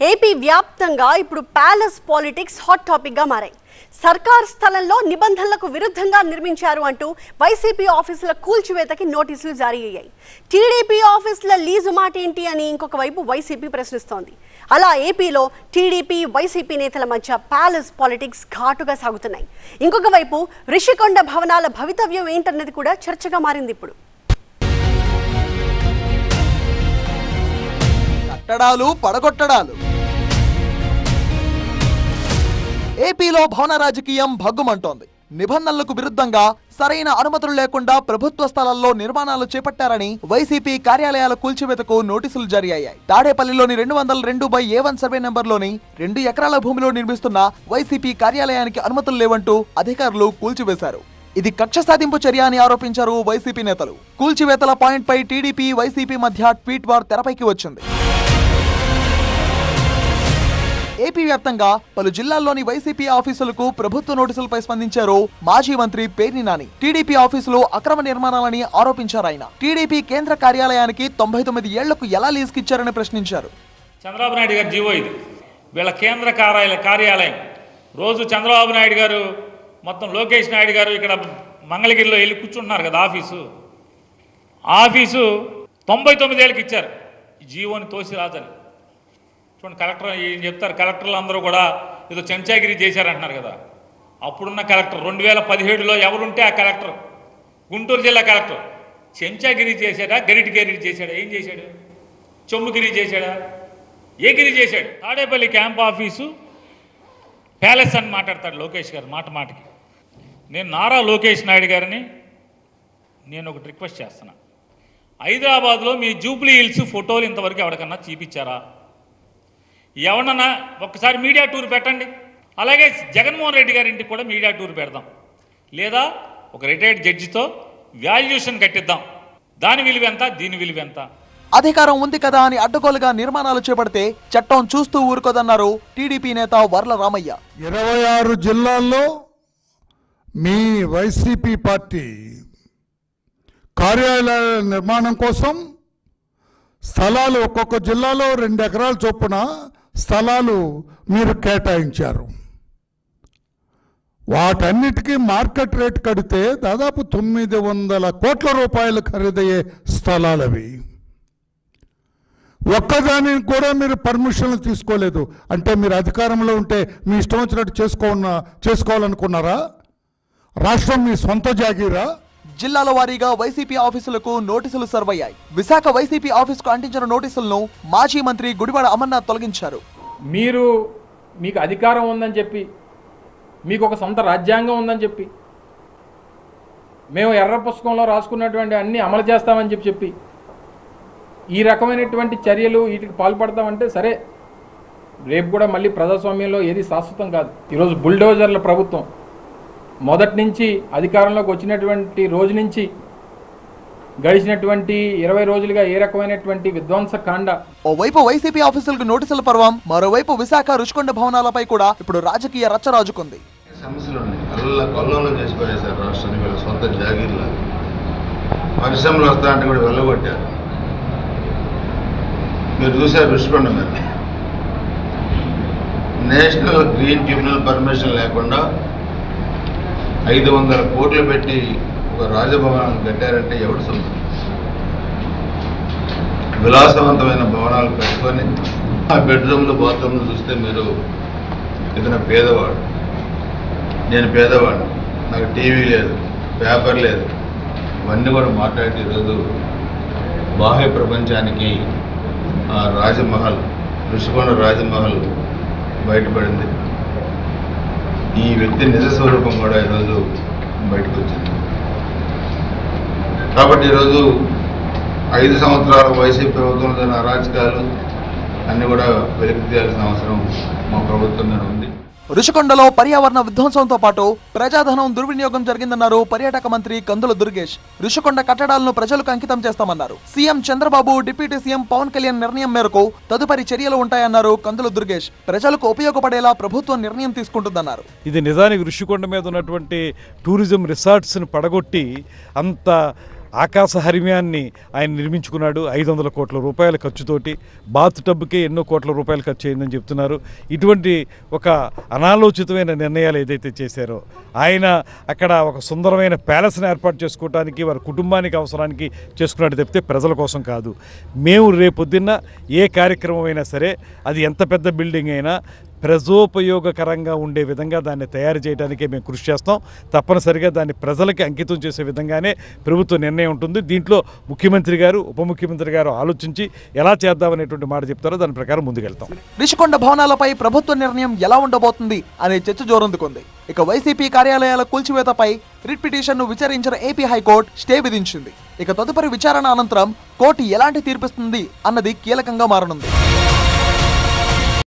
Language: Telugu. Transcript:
ఏపీ వ్యాప్తంగా ఇప్పుడు ప్యాలెస్ పాలిటిక్స్ హాట్ టాపిక్గా మారాయి. సర్కార్ స్థలంలో నిబంధనలకు విరుద్ధంగా నిర్మించారు అంటూ వైసీపీ ఆఫీసుల కూల్చివేతకి నోటీసులు జారీ అయ్యాయి. టీడీపీ ఆఫీసుల లీజు మాట ఏంటి అని ఇంకొక వైపు వైసీపీ ప్రశ్నిస్తోంది. అలా ఏపీలో టీడీపీ వైసీపీ నేతల మధ్య ప్యాలెస్ పాలిటిక్స్ ఘాటుగా సాగుతున్నాయి. ఇంకొక వైపు రిషికొండ భవనాల భవితవ్యం ఏంటన్నది కూడా చర్చగా మారింది ఇప్పుడు. కట్టడాలు పడగొట్టడాలు. ఏపీలో భవన రాజకీయం భగ్గుమంటోంది. నిబంధనలకు విరుద్ధంగా సరైన అనుమతులు లేకుండా ప్రభుత్వ స్థలాల్లో నిర్మాణాలు చేపట్టారని వైసీపీ కార్యాలయాల కూల్చివేతకు నోటీసులు జారీ అయ్యాయి తాడేపల్లిలోని రెండు వందల రెండు బై ఏ వన్ సర్వే నెంబర్లోని రెండు ఎకరాల భూమిలో నిర్మిస్తున్న వైసీపీ కార్యాలయానికి అనుమతులు లేవంటూ అధికారులు కూల్చివేశారు. ఇది కక్ష సాధింపు చర్య అని ఆరోపించారు వైసీపీ నేతలు. కూల్చివేతల పాయింట్పై టీడీపీ వైసీపీ మధ్య ట్వీట్ వార్ తెరపైకి వచ్చింది. ఏపీ వ్యాప్తంగా పలు జిల్లాల్లోని వైసీపీ ఆఫీసులకు ప్రభుత్వ నోటీసులపై స్పందించారు మాజీ మంత్రి పేర్ని నాని. టీడీపీ ఆఫీసులో అక్రమ నిర్మాణాలని ఆరోపించారు ఆయన. టీడీపీ కేంద్ర కార్యాలయానికి తొంభై తొమ్మిది ఏళ్ళకు ఎలా లీజుకిచ్చారని ప్రశ్నించారు. చంద్రబాబు నాయుడు గారి జీవో ఇది. వీళ్ళ కేంద్ర కార్యాలయ కార్యాలయం. రోజు చంద్రబాబు నాయుడు గారు మొత్తం లోకేష్ నాయుడు గారు ఇక్కడ మంగళగిరిలో వెళ్ళి కూర్చుంటున్నారు కదా ఆఫీసు. ఆఫీసు తొంభై తొమ్మిది ఏళ్ళకి ఇచ్చారు. జీవోని తోసి రాజని. చూడండి కలెక్టర్ ఏం చెప్తారు కలెక్టర్లు అందరూ కూడా ఏదో చెంచాగిరి చేశారంటున్నారు కదా. అప్పుడున్న కలెక్టర్ రెండు వేల పదిహేడులో ఎవరుంటే ఆ కలెక్టర్? గుంటూరు జిల్లా కలెక్టర్. చెంచాగిరి చేశాడా గరిటిగిరి చేశాడా ఏం చేశాడు? చొమ్ముగిరి చేశాడా? ఏ గిరి చేశాడు? తాడేపల్లి క్యాంప్ ఆఫీసు ప్యాలెస్ అని మాట్లాడతాడు లోకేష్ గారు మాట మాటకి. నేను నారా లోకేష్ నాయుడు గారిని నేను ఒకటి రిక్వెస్ట్ చేస్తున్నా. హైదరాబాద్లో మీ జూబ్లీ హిల్స్ ఫోటోలు ఇంతవరకు ఎవరికన్నా చూపించారా? ఎవరన్నా ఒక్కసారి మీడియా టూర్ పెట్టండి. అలాగే జగన్మోహన్ రెడ్డి గారి ఇంటికి కూడా మీడియా టూర్ పెడదాం. లేదా ఒక రిటైర్డ్ జడ్జితో వాల్యుయేషన్ కట్టిద్దాం. దాని విలువ ఎంత దీని విలువ ఎంత? అధికారం ఉంది కదా అని అడ్డగోలుగా నిర్మాణాలు చేపడితే చట్టం చూస్తూ ఊరుకోదన్నారు టీడీపీ నేత వర్ల రామయ్య. ఇరవై ఆరు జిల్లాల్లో మీ వైసీపీ పార్టీ కార్యాలయాల నిర్మాణం కోసం స్థలాలు ఒక్కొక్క జిల్లాలో రెండు ఎకరాల చొప్పున స్థలాలు మీరు కేటాయించారు. వాటన్నిటికీ మార్కెట్ రేట్ కడితే దాదాపు తొమ్మిది వందల కోట్ల రూపాయలు ఖరీదయ్యే స్థలాలు అవి. కూడా మీరు పర్మిషన్లు తీసుకోలేదు. అంటే మీరు అధికారంలో ఉంటే మీ ఇష్టం వచ్చినట్టు చేసుకో చేసుకోవాలనుకున్నారా? రాష్ట్రం మీ సొంత జాగీరా? జిల్లాల వారీగా వైసీపీ ఆఫీసులకు నోటీసులు సర్వ్ అయ్యాయి విశాఖ వైసీపీ ఆఫీసుకు అంటించిన నోటీసులను మాజీ మంత్రి గుడివాడ అమర్నాథ్ తొలగించారు. మీరు మీకు అధికారం ఉందని చెప్పి మీకు ఒక సొంత రాజ్యాంగం ఉందని చెప్పి మేము ఎర్ర పుస్తకంలో రాసుకున్నటువంటి అన్ని అమలు చేస్తామని చెప్పి చెప్పి ఈ రకమైనటువంటి చర్యలు వీటికి పాల్పడతామంటే సరే రేపు కూడా మళ్ళీ ప్రజాస్వామ్యంలో ఏది శాశ్వతం కాదు. ఈరోజు బుల్డోజర్ల ప్రభుత్వం మొదటి నుంచి అధికారంలోకి వచ్చినటువంటి రోజు నుంచి గడిచినటువంటి ఇరవై రోజులుగా ఏ రకమైనటువంటి విధ్వంస కాండ ఓవైపు వైసీపీ ఆఫీసులకు నోటీసుల పర్వం మరోవైపు విశాఖ రుచికొండ భవనాలపై కూడా ఇప్పుడు రాజకీయ రచ్చ రాజుకుంది. సమస్యలు ఉన్నాయి అల్ల కొల్లంలో చేసి పడేశారు రాష్ట్రాన్ని వీళ్ళ సొంత జాగీర్లా. పరిశ్రమలు వస్తా అంటే కూడా వెళ్ళగొట్టారు. మీరు చూశారు రుషికొండ మీద. నేషనల్ గ్రీన్ ట్రిబ్యునల్ పర్మిషన్ లేకుండా ఐదు వందల కోట్లు పెట్టి ఒక రాజభవనం కట్టారంటే ఎవడు సొంతం? విలాసవంతమైన భవనాలు కట్టుకొని ఆ బెడ్రూమ్లు బాత్రూమ్లు చూస్తే మీరు ఇతను పేదవాడు. నేను పేదవాడిని. నాకు టీవీ లేదు పేపర్ లేదు. ఇవన్నీ కూడా మాట్లాడితే ఈరోజు బాహ్య ప్రపంచానికి ఆ రాజమహల్ ఋషికొండ రాజమహల్ బయటపడింది. ఈ వ్యక్తి నిజ స్వరూపం కూడా ఈరోజు బయటకు వచ్చింది కాబట్టి ఈరోజు ఐదు సంవత్సరాల వైసీపీ ప్రభుత్వంలో జరిగిన అరాచకాలు అన్నీ కూడా వెలికి తీయాల్సిన అవసరం మా ప్రభుత్వం మీద ఉంది. రుషికొండలో పర్యావరణ విధ్వంసంతో పాటు ప్రజాధనం దుర్వినియోగం జరిగిందన్నారు పర్యాటక మంత్రి కందుల దుర్గేష్. రుషికొండ కట్టడాలను ప్రజలకు అంకితం చేస్తామన్నారు. CM Chandrababu deputy CM Pawan Kalyan నిర్ణయం మేరకు తదుపరి చర్యలు ఉంటాయన్నారు కందుల దుర్గేష్. ప్రజలకు ఉపయోగపడేలా ప్రభుత్వం నిర్ణయం తీసుకుంటుందన్నారు. ఇది నిజానికి రుషికొండ మీద ఉన్నటువంటి టూరిజం రిసార్ట్స్ని పడగొట్టి అంత ఆకాశ హరిమ్యాన్ని ఆయన నిర్మించుకున్నాడు ఐదు వందల కోట్ల రూపాయల ఖర్చుతోటి. బాత్ టబ్కే ఎన్నో కోట్ల రూపాయలు ఖర్చు అయిందని చెప్తున్నారు. ఇటువంటి ఒక అనాలోచితమైన నిర్ణయాలు ఏదైతే చేశారో ఆయన అక్కడ ఒక సుందరమైన ప్యాలెస్ని ఏర్పాటు చేసుకోవడానికి వారి కుటుంబానికి అవసరానికి చేసుకున్నట్టు చెప్తే ప్రజల కోసం కాదు. మేము రేపొద్దున్న ఏ కార్యక్రమం అయినా సరే అది ఎంత పెద్ద బిల్డింగ్ అయినా ప్రజోపయోగకరంగా ఉండే విధంగా దాన్ని తయారు చేయడానికే మేము కృషి చేస్తాం. తప్పనిసరిగా దాన్ని ప్రజలకి అంకితం చేసే విధంగానే ప్రభుత్వ నిర్ణయం ఉంటుంది. దీంట్లో ముఖ్యమంత్రి గారు ఉప ముఖ్యమంత్రి గారు ఆలోచించి ఎలా చేద్దామనేటువంటి మాట చెప్తారో దాని ప్రకారం ముందుకెళ్తాం. రిషికొండ భవనాలపై ప్రభుత్వ నిర్ణయం ఎలా ఉండబోతుంది అనే చర్చ జోరందుకుంది. ఇక వైసీపీ కార్యాలయాల కూల్చివేతపై రిట్ పిటిషన్ను విచారించిన ఏపీ హైకోర్టు స్టే విధించింది. ఇక తదుపరి విచారణ అనంతరం కోర్టు ఎలాంటి తీర్పిస్తుంది అన్నది కీలకంగా మారనుంది.